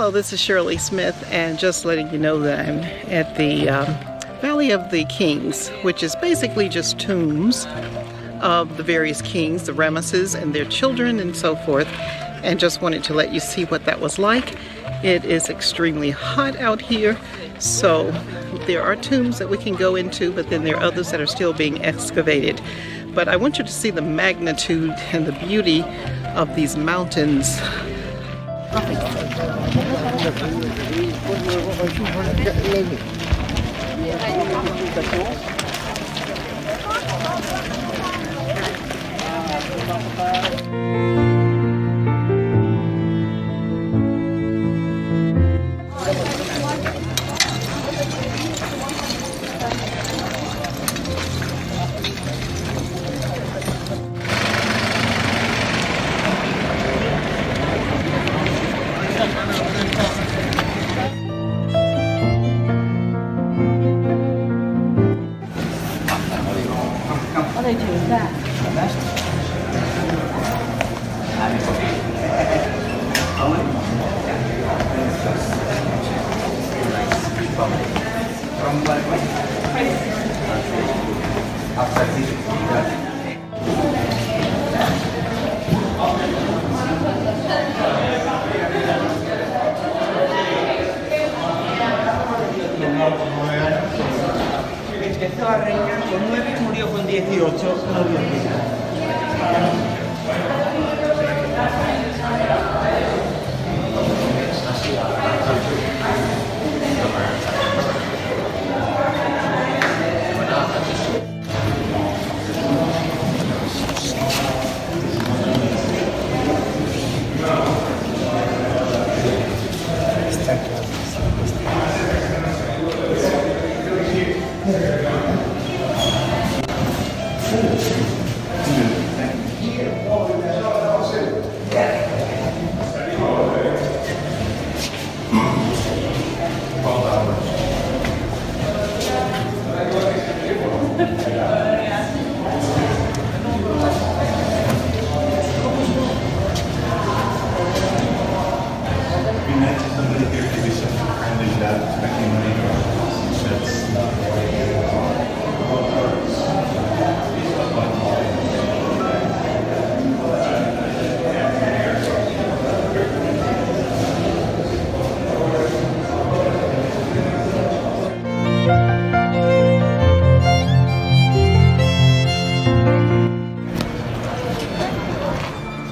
Hello, this is Shirley Smith, and just letting you know that I'm at the um, Valley of the Kings, which is basically just tombs of the various kings, the Ramesses and their children, and so forth. And just wanted to let you see what that was like. It is extremely hot out here, so there are tombs that we can go into, but then there are others that are still being excavated. But I want you to see the magnitude and the beauty of these mountains Bonne reconnaissance. Esto arranca nueve 18 noviembre.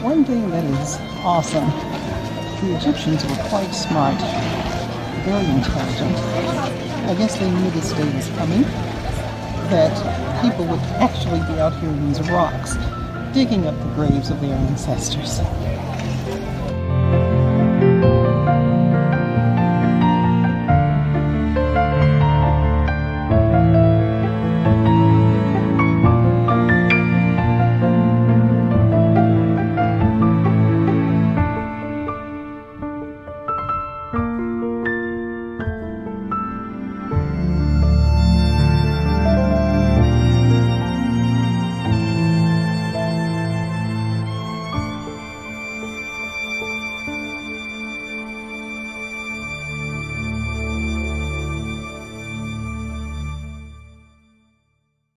One thing that is awesome, the Egyptians were quite smart, very intelligent. I guess they knew this day was coming, that people would actually be out here in these rocks, digging up the graves of their ancestors.